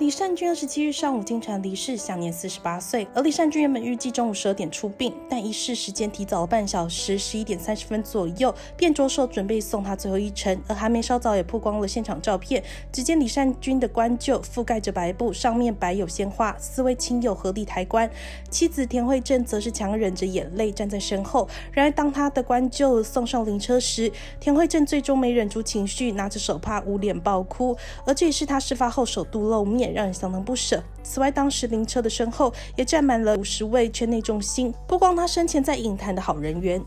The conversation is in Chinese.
李善均二十七日上午经常离世，享年四十八岁。而李善均原本预计中午十二点出殡，但一试时间提早了半小时，十一点三十分左右便着手准备送他最后一程。而还没稍早也曝光了现场照片，只见李善均的棺柩覆盖着白布，上面摆有鲜花，四位亲友合力抬棺，妻子田惠正则是强忍着眼泪站在身后。然而当他的棺柩送上灵车时，田惠正最终没忍住情绪，拿着手帕捂脸爆哭。而这也是他事发后首度露面让人相当不舍。此外，当时灵车的身后也站满了五十位圈内众星，不光他生前在影坛的好人缘。